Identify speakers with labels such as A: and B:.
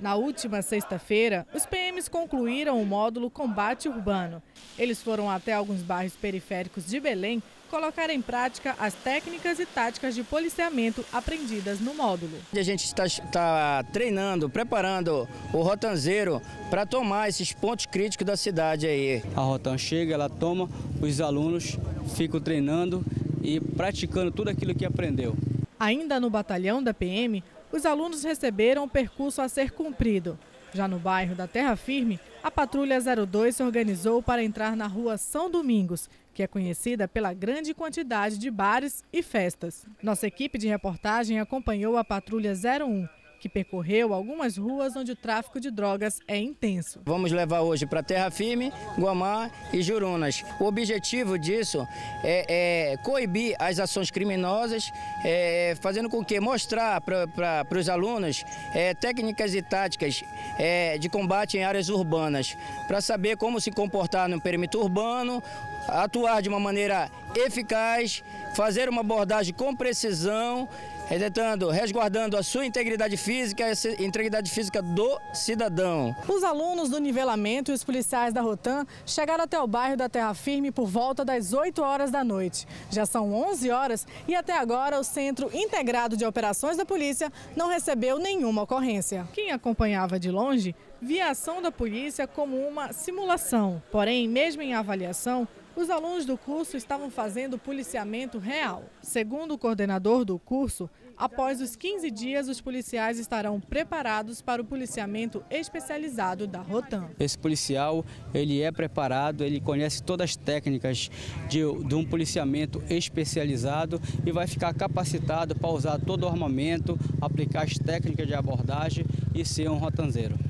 A: Na última sexta-feira, os PMs concluíram o módulo Combate Urbano. Eles foram até alguns bairros periféricos de Belém colocar em prática as técnicas e táticas de policiamento aprendidas no módulo.
B: A gente está, está treinando, preparando o rotanzeiro para tomar esses pontos críticos da cidade aí.
C: A Rotan chega, ela toma, os alunos ficam treinando e praticando tudo aquilo que aprendeu.
A: Ainda no batalhão da PM, os alunos receberam o percurso a ser cumprido. Já no bairro da Terra Firme, a Patrulha 02 se organizou para entrar na rua São Domingos, que é conhecida pela grande quantidade de bares e festas. Nossa equipe de reportagem acompanhou a Patrulha 01 que percorreu algumas ruas onde o tráfico de drogas é intenso.
B: Vamos levar hoje para Terra Firme, Guamá e Jurunas. O objetivo disso é, é coibir as ações criminosas, é, fazendo com que mostrar para os alunos é, técnicas e táticas é, de combate em áreas urbanas, para saber como se comportar no perímetro urbano, atuar de uma maneira eficaz, fazer uma abordagem com precisão retentando, resguardando a sua integridade física e a integridade física do cidadão.
A: Os alunos do nivelamento e os policiais da Rotan chegaram até o bairro da Terra Firme por volta das 8 horas da noite. Já são 11 horas e até agora o Centro Integrado de Operações da Polícia não recebeu nenhuma ocorrência. Quem acompanhava de longe via a ação da polícia como uma simulação. Porém, mesmo em avaliação, os alunos do curso estavam fazendo policiamento real. Segundo o coordenador do curso, após os 15 dias, os policiais estarão preparados para o policiamento especializado da Rotan.
C: Esse policial, ele é preparado, ele conhece todas as técnicas de, de um policiamento especializado e vai ficar capacitado para usar todo o armamento, aplicar as técnicas de abordagem e ser um rotanzeiro.